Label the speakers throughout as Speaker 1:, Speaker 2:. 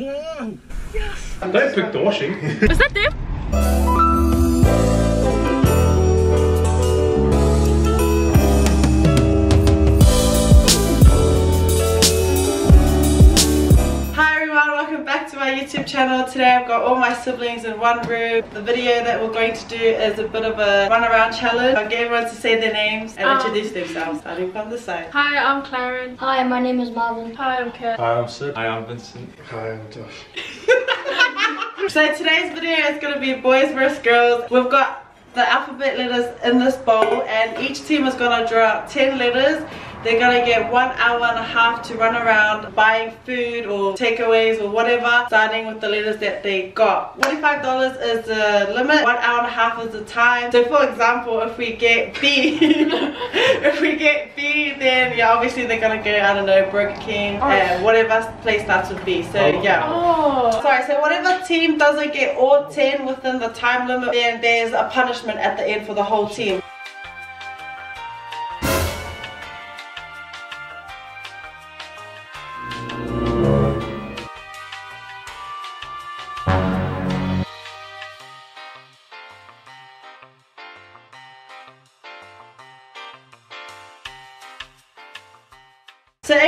Speaker 1: Whoa! Yes! Don't pick the washing.
Speaker 2: Is that them?
Speaker 3: channel. Today I've got all my siblings in one room. The video that we're going to do is a bit of a run around challenge. I'll get everyone to say their names and
Speaker 2: Um.
Speaker 3: introduce themselves, starting from the side.
Speaker 2: Hi, I'm Clarence.
Speaker 4: Hi, my name is Marvin.
Speaker 2: Hi, I'm Kurt.
Speaker 1: Hi, I'm Sid. Hi, I'm Vincent. Hi, I'm Josh.
Speaker 3: So today's video is going to be boys versus girls. We've got the alphabet letters in this bowl and each team is going to draw out 10 letters. They're going to get one hour and a half to run around buying food or takeaways or whatever, starting with the letters that they got. $45 is the limit, one hour and a half is the time. So for example, if we get B, if we get B, then yeah, obviously they're going to go, I don't know, Burger King, oh. and whatever place starts with B. So oh. yeah.
Speaker 2: Oh.
Speaker 3: Sorry, so whatever team doesn't get all 10 within the time limit, then there's a punishment at the end for the whole team.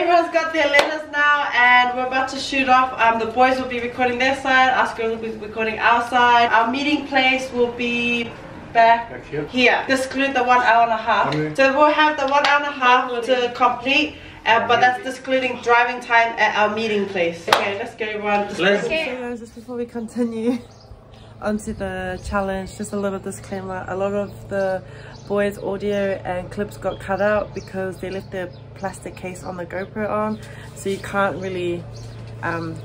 Speaker 3: Everyone's got their letters now and we're about to shoot off. Um, the boys will be recording their side, us girls will be recording our side. Our meeting place will be back
Speaker 1: Back here.
Speaker 3: here. Exclude the one hour and a half.
Speaker 1: Okay.
Speaker 3: So we'll have the one hour and a half to complete. Uh, but that's excluding driving time at our meeting place. Okay, let's go everyone.
Speaker 1: Let's-
Speaker 3: So just before we continue onto the challenge, just a little disclaimer. A lot of the boys' audio and clips got cut out because they left the plastic case on the GoPro on. So you can't really um,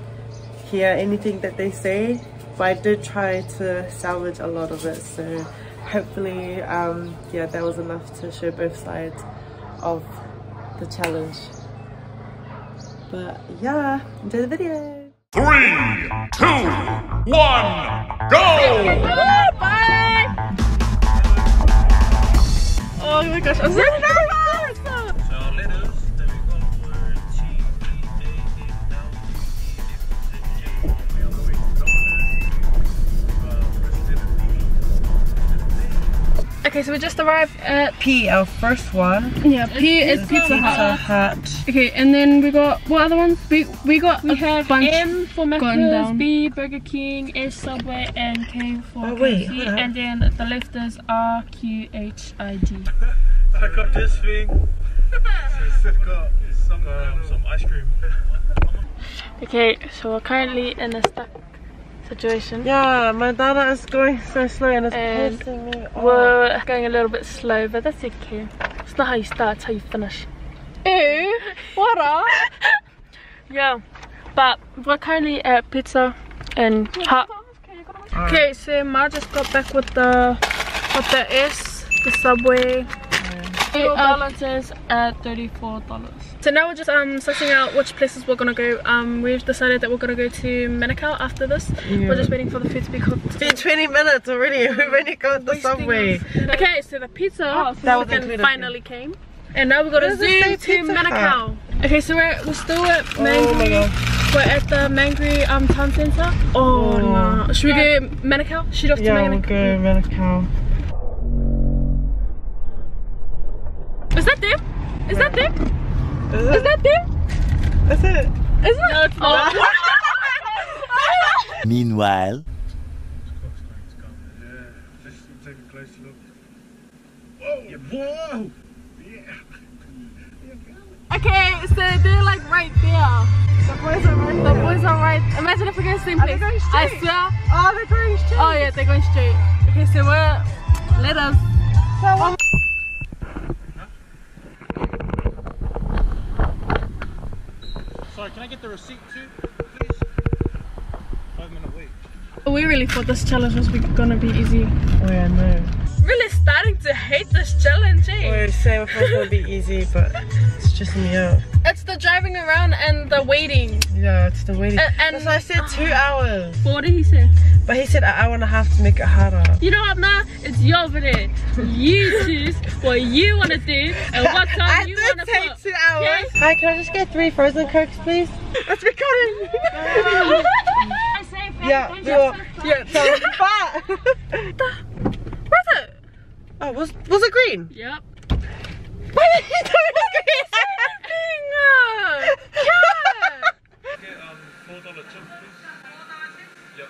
Speaker 3: hear anything that they say. But I did try to salvage a lot of it. So hopefully, um, yeah, that was enough to show both sides of the challenge. But yeah, enjoy the video.
Speaker 5: Three, two, one, go!
Speaker 3: Oh my gosh, I'm
Speaker 2: Okay, so we just arrived at
Speaker 3: P, our first one.
Speaker 2: yeah, P is Pizza Hut.
Speaker 3: Hut.
Speaker 2: Okay, and then we got what other ones? We we got
Speaker 6: We
Speaker 2: a
Speaker 6: have
Speaker 2: bunch
Speaker 6: M for McDonald's. B Burger King, S Subway, and K for
Speaker 3: Oh, wait,
Speaker 6: KFC.
Speaker 3: hold up.
Speaker 6: And then the left is R Q H I D.
Speaker 1: I got this thing. Got some, um, some ice cream.
Speaker 6: Okay, so we're currently in a stuck situation.
Speaker 3: Yeah, my data is going so slow and it's
Speaker 6: And
Speaker 3: pissing me off.
Speaker 6: We're going a little bit slow, but that's okay. It's not how you start, it's how you finish.
Speaker 2: Ew, what up?
Speaker 6: Yeah, but we're currently at Pizza and Hut. Okay, so Ma just got back with the with the S, the Subway. Total
Speaker 2: um,
Speaker 6: balance is at thirty-four dollars.
Speaker 2: So now we're just um sussing out which places we're gonna go. Um, we've decided that we're gonna go to Manukau after this. We're just waiting for the food to be cooked.
Speaker 3: It's been 20 minutes already. We've only got the subway.
Speaker 2: Okay, so the pizza
Speaker 3: That was included,
Speaker 2: finally came. And now we got to
Speaker 3: Where does it
Speaker 2: zoom to
Speaker 3: Pizza
Speaker 2: Manukau. Okay, so we're, we're still at
Speaker 3: Oh my
Speaker 2: Mangere.
Speaker 3: god.
Speaker 2: we're at the Mangere um, town centre. Oh,
Speaker 3: Oh.
Speaker 2: no. Should we go Manukau? Shoot off to
Speaker 3: Yeah, we'll
Speaker 2: Manukau.
Speaker 3: go Manukau.
Speaker 2: Is that them? Is that them?
Speaker 3: Is
Speaker 2: Is
Speaker 3: it?
Speaker 2: that them?
Speaker 3: Is it?
Speaker 2: Is it? No, it's not. Oh.
Speaker 7: Meanwhile,
Speaker 1: Yeah, just take a closer look. Whoa! Yeah, whoa!
Speaker 2: okay, so they're like right there.
Speaker 3: The boys are right
Speaker 2: The boys are right. Imagine if we go to the same
Speaker 3: Are they
Speaker 2: place.
Speaker 3: going
Speaker 2: I
Speaker 3: straight?
Speaker 2: swear.
Speaker 3: Oh, they're going straight.
Speaker 2: Oh yeah, they're going straight. Okay, so we're let us.
Speaker 1: Sorry, can I get the receipt too, please? Five minute wait.
Speaker 2: We really thought this challenge was gonna be easy.
Speaker 3: Oh yeah, no.
Speaker 2: Really starting to hate this challenge, eh?
Speaker 3: We're saying we thought it would be easy, but it's stressing me out.
Speaker 2: It's the driving around and the waiting.
Speaker 3: Yeah. Yeah, it's the waiting.
Speaker 6: And- and-
Speaker 3: That's I said two hours.
Speaker 6: What did he say?
Speaker 3: But he said an hour and a half to make it harder.
Speaker 6: You know what, nah? It's your video. You choose what you want to do and what time
Speaker 3: I
Speaker 6: you want to
Speaker 3: take
Speaker 6: put.
Speaker 3: two hours.
Speaker 6: Okay?
Speaker 3: Hi, can I just get three frozen cokes, please? Let's be cutting.
Speaker 6: I say,
Speaker 3: yeah, yeah, yeah. So, but
Speaker 6: Where's it?
Speaker 3: oh, was was it green?
Speaker 6: Yep.
Speaker 3: Why did you do it
Speaker 1: Okay, um, four dollar chip, please. Yep.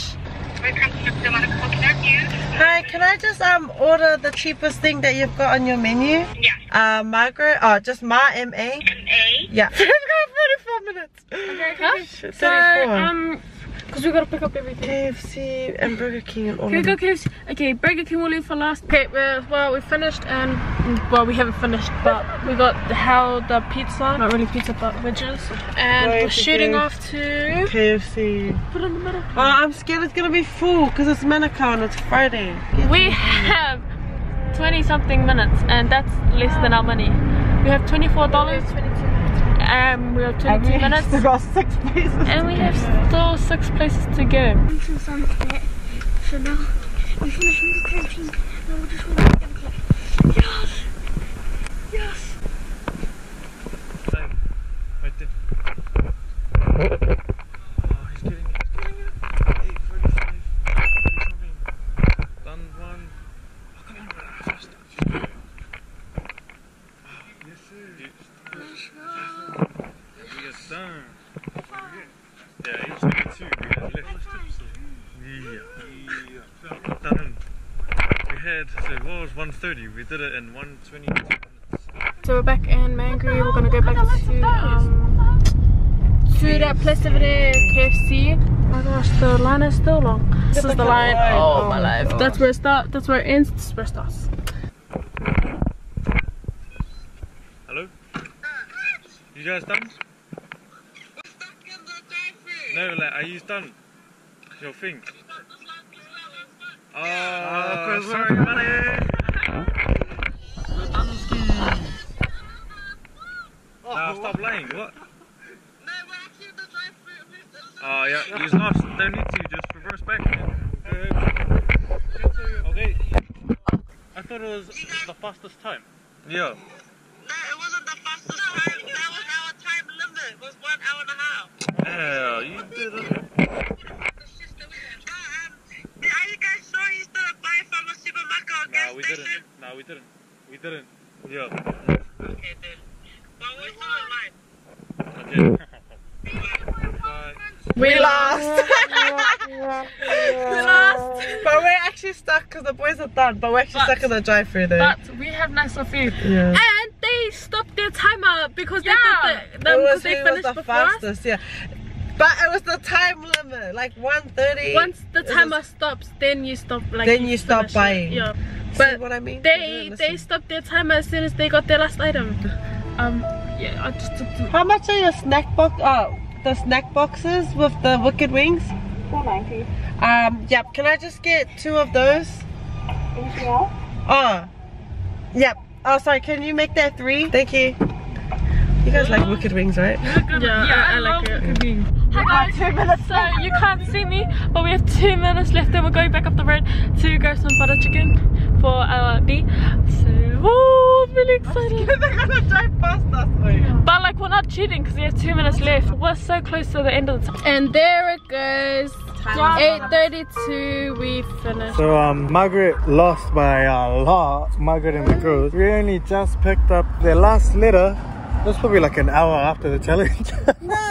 Speaker 3: Hi, can I just um order the cheapest thing that you've got on your menu?
Speaker 4: Yes.
Speaker 3: Uh, Margaret. Oh, just Ma M A.
Speaker 4: A.
Speaker 3: Yeah. Got 44 minutes.
Speaker 6: Huh?
Speaker 3: Shit,
Speaker 6: So um, because we gotta pick up everything.
Speaker 3: KFC and Burger King and all
Speaker 6: Can we go
Speaker 3: them.
Speaker 6: KFC? Okay, Burger King will leave for last. Okay, well, well, we finished and well, we haven't finished, but we got the how the pizza, not really pizza, but wedges, and
Speaker 3: Wait,
Speaker 6: we're shooting off to
Speaker 3: KFC.
Speaker 6: put it in the middle.
Speaker 3: Oh, I'm scared it's gonna be full because it's Manukau and it's Friday.
Speaker 6: We have 20 something minutes, and that's less than our money. We have 24 Um, dollars, and we have 22 minutes,
Speaker 3: We've got six places.
Speaker 6: and we have still six places to go.
Speaker 4: to sunset. So now we finished with the protein. Now we're just going to get Yes! Yes!
Speaker 1: Bang. Right there. Oh, he's getting it. He's getting it. 845. Something. Done one. Oh, come on, brother. Fast. Yes, sir. We are done. Yeah, he's 22. We had left. Yeah. Yeah. Done. We had, so what was 130? We did it in 122 minutes.
Speaker 6: So we're back in Mangere. We're gonna go back to um to that place over there, KFC. Oh my gosh, the line is still long. This is the line. Oh my life. That's where it starts. That's where it ends. This is where it starts.
Speaker 1: Hello? You guys done? No, like, are you done? Your thing? Oh, sorry, buddy. We're done stop lying. What? Oh, yeah, he's not. Don't need to. Just reverse back. Uh, Okay. I thought it was the fastest time. Yeah.
Speaker 3: No, it wasn't the fastest time. That was our time limit. It was one hour and a half.
Speaker 1: Yeah, you did it.
Speaker 3: Are you guys sure you didn't buy from a gas
Speaker 1: Nah, we
Speaker 3: station?
Speaker 1: didn't. Nah, we didn't. We didn't. Yeah.
Speaker 3: Okay, then. But we're still in line.
Speaker 1: Okay.
Speaker 6: We
Speaker 3: lost.
Speaker 6: we lost.
Speaker 3: But we're actually stuck because the boys are done. But we're actually
Speaker 6: But-
Speaker 3: stuck in the drive-through though.
Speaker 6: But we have nicer food.
Speaker 3: yeah.
Speaker 6: And they stopped their timer because Yeah. they did the,
Speaker 3: it
Speaker 6: um,
Speaker 3: was,
Speaker 6: they
Speaker 3: it was
Speaker 6: finished
Speaker 3: the
Speaker 6: before us.
Speaker 3: fastest, yeah. But it was the time limit, like 1.30.
Speaker 6: Once the
Speaker 3: It was-
Speaker 6: timer stops, then you stop. Like
Speaker 3: Then you stop
Speaker 6: finish it.
Speaker 3: buying.
Speaker 6: Yeah,
Speaker 3: See
Speaker 6: but
Speaker 3: what I mean?
Speaker 6: they
Speaker 3: You
Speaker 6: they
Speaker 3: listen.
Speaker 6: stopped their timer as soon as they got their last item. Um, yeah, I just took the.
Speaker 3: How much are your snack box? Oh, the snack boxes with the wicked wings?
Speaker 4: 490.
Speaker 3: Um, yep. Can I just get two of those?
Speaker 4: Anything else?
Speaker 3: Oh, yep. Oh, sorry. Can you make that three? Thank you. You guys like wicked wings, right?
Speaker 6: Yeah, I, I like it. Hi guys, so you can't see me, but we have two minutes left and we're going back up the road to go some butter chicken for our B. So, oh, I'm really excited.
Speaker 3: They're gonna drive past us. Wait.
Speaker 6: But like we're not cheating because we have two minutes left. We're so close to the end of the time. And there it goes. 8.32, we finished.
Speaker 7: So um, Margaret lost by a lot. Margaret and the girls. We only just picked up their last litter. That's probably like an hour after the challenge.
Speaker 3: No, because we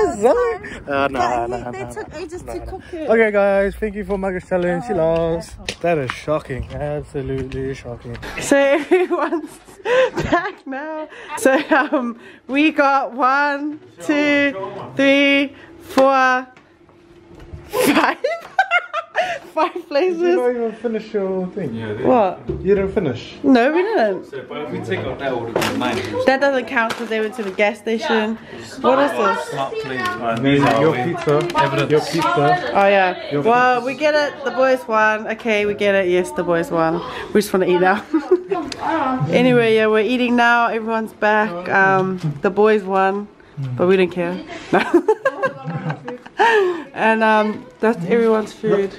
Speaker 7: Uh, nah, nah,
Speaker 3: they
Speaker 7: nah,
Speaker 3: took
Speaker 7: nah.
Speaker 3: ages to cook it.
Speaker 7: Okay guys, thank you for Margaret's challenge. She lost. That is shocking. Absolutely shocking.
Speaker 3: So everyone's back now. So um, we got one, two, three, four, five, five places.
Speaker 7: You
Speaker 3: places.
Speaker 7: didn't even finish your thing. Yeah.
Speaker 3: What?
Speaker 7: You didn't finish.
Speaker 3: No, we didn't.
Speaker 8: But if we take out that, would have been mine.
Speaker 3: That doesn't count because they went to the gas station. What is this?
Speaker 8: Smart plane.
Speaker 7: Your pizza. Your pizza.
Speaker 3: Oh yeah. Well, we get it. The boys won. Okay, we get it. Yes, the boys won. We just want to eat now. anyway, yeah, we're eating now. Everyone's back. Um, the boys won, but we didn't care. and um, that's everyone's food.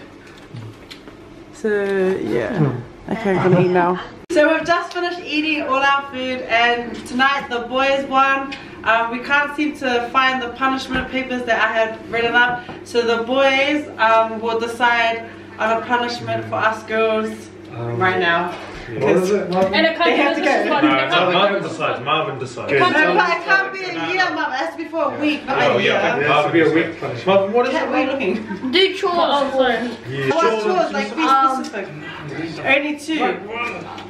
Speaker 3: So yeah. Okay, we're gonna eat now. So we've just finished eating all our food and tonight the boys won. Um, we can't seem to find the punishment papers that I had written up. So the boys um, will decide on a punishment for us girls right now.
Speaker 7: What is it? Marvin?
Speaker 2: And it can't
Speaker 3: They have to
Speaker 2: be this
Speaker 3: go.
Speaker 2: what-
Speaker 8: Alright, so Marvin decides. Marvin decides.
Speaker 3: No, but it can't be a year, mum. It has to be for a week, not
Speaker 8: Oh,
Speaker 3: a
Speaker 8: yeah,
Speaker 3: year.
Speaker 7: It has to be a week punishment.
Speaker 8: Marvin, what is it?
Speaker 3: what are you looking?
Speaker 4: Do chores.
Speaker 2: Oh, sorry.
Speaker 3: What's yours? Like, be
Speaker 4: Um,
Speaker 3: specific. Only two.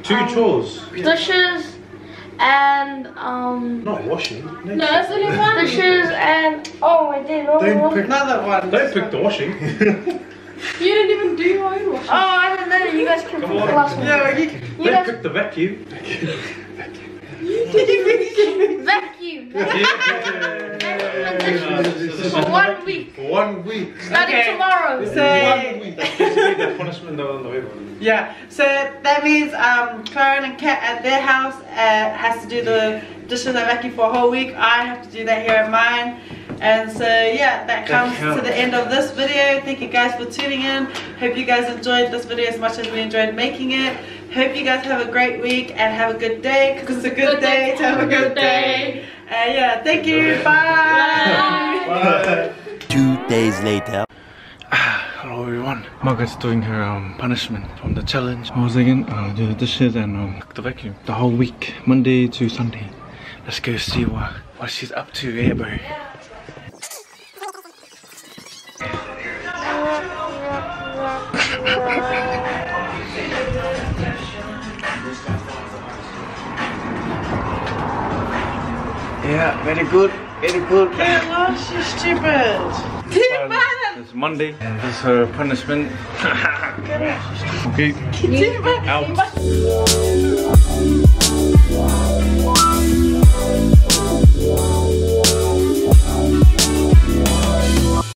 Speaker 8: Two chores.
Speaker 4: Dishes and um
Speaker 8: Not washing.
Speaker 2: No, that's only one.
Speaker 4: dishes and oh I did. Oh,
Speaker 7: Don't pick.
Speaker 3: Another one.
Speaker 8: Don't pick the washing.
Speaker 2: You didn't even do your own washing.
Speaker 4: oh I don't know. You guys can pick the last one.
Speaker 3: No, you,
Speaker 4: You
Speaker 8: Don't
Speaker 4: guys
Speaker 8: pick the vacuum.
Speaker 4: vacuum.
Speaker 8: For
Speaker 4: For one week.
Speaker 8: one week.
Speaker 4: Starting
Speaker 3: Okay.
Speaker 4: tomorrow.
Speaker 3: So,
Speaker 8: One week. That's supposed to be the punishment on the way.
Speaker 3: yeah. So that means um, Karen and Kat at their house uh, has to do the dishes and vacuum for a whole week. I have to do that here at mine. And so yeah, that comes to the end of this video. Thank you guys for tuning in. Hope you guys enjoyed this video as much as we enjoyed making it. Hope you guys have a great week and have a good day because it's a good,
Speaker 2: Good day
Speaker 3: day to have a good day. And yeah, thank you. Bye. Bye.
Speaker 9: Two days later.
Speaker 8: Hello everyone. Margaret's doing her um, punishment from the challenge. What was it again? Uh, do the dishes and um, cook the vacuum. The whole week, Monday to Sunday. Let's go see what, what she's up to, eh, bro? Yeah, very good, very good.
Speaker 3: Gosh, you stupid.
Speaker 8: It's Monday. This is her punishment. okay. Out.